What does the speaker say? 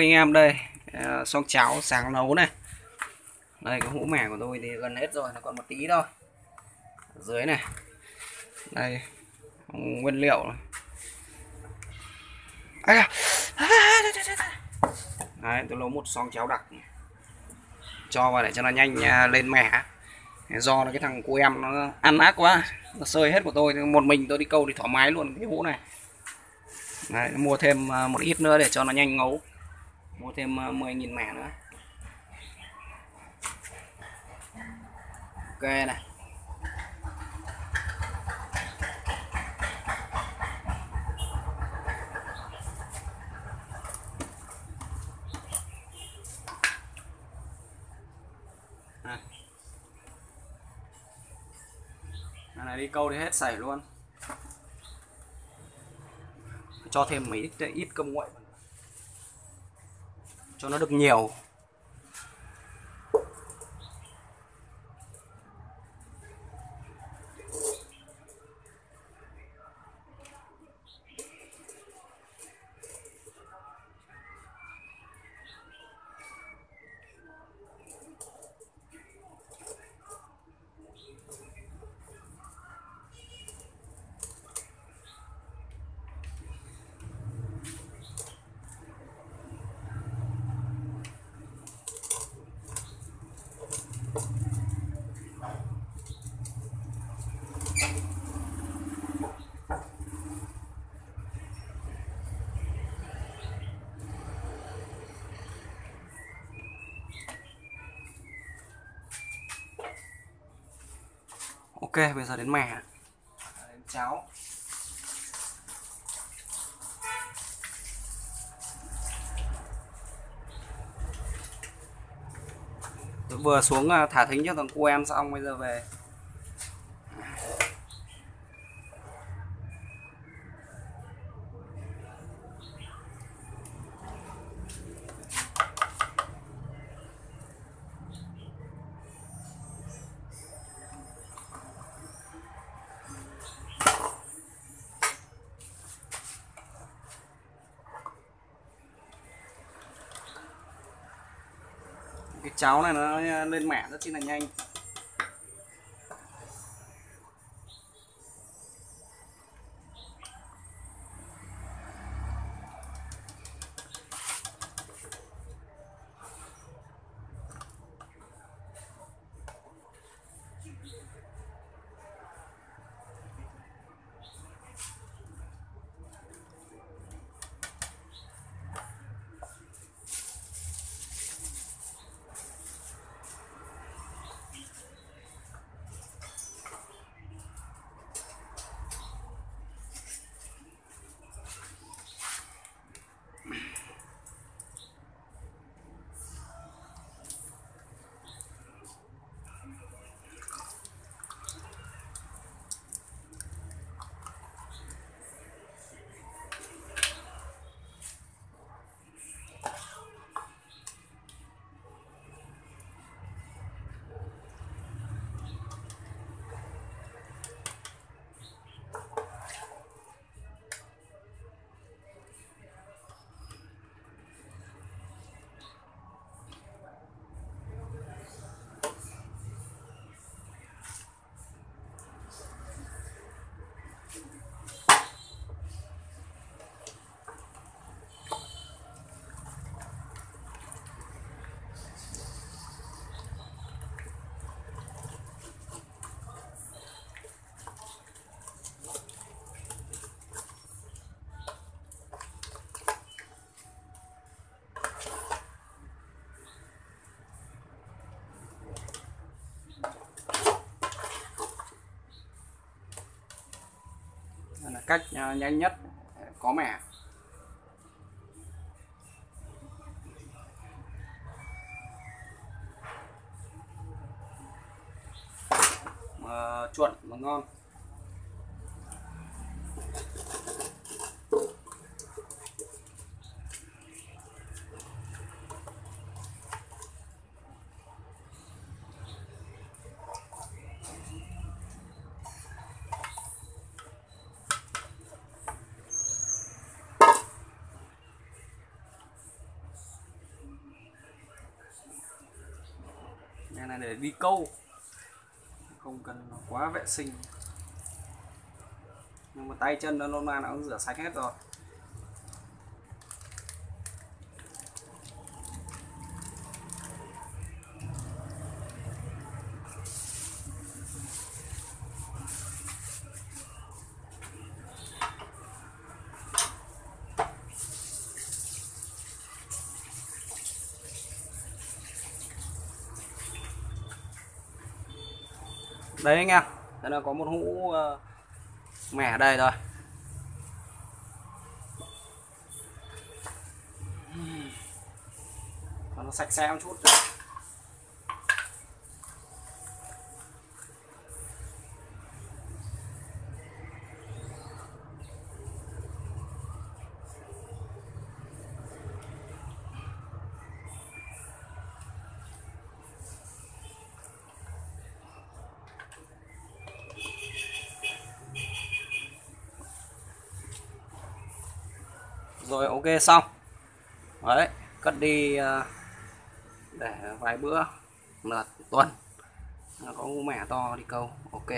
anh em đây. Ờ, à, xong cháo sáng nấu này. Đây cái hũ mẻ của tôi thì gần hết rồi nó còn một tí thôi. Ở dưới này. Đây nguyên liệu này. À, đấy tôi nấu một xong cháo đặc. Cho vào để cho nó nhanh à, lên mẻ. Do là cái thằng cô em nó ăn ác quá. Nó sơi hết của tôi. Một mình tôi đi câu thì thoải mái luôn cái hũ này. Đấy, mua thêm à, một ít nữa để cho nó nhanh ngấu mua thêm ờ, 10.000 mẻ nữa. Ok này à. này đi câu thì hết sảy luôn. Cho thêm mấy ít, công cơm nguội cho nó được nhiều. Ok bây giờ đến mẻ đến cháo. Vừa xuống à, thả thính cho thằng cô em xong bây giờ về cái cháo này nó lên mẻ rất chi là nhanh là cách à, nhanh nhất có mẻ chuẩn mà ngon. Này để đi câu. Không cần quá vệ sinh. Nhưng mà tay chân nó nôn na nó cũng rửa sạch hết rồi. Đấy anh em đây là có một hũ uh, mẻ đây rồi còn nó sạch sẽ một chút rồi. Rồi, ok, xong. Đấy, cất đi ờ, để vài bữa. Một tuần. Có mẻ to đi câu. Ok.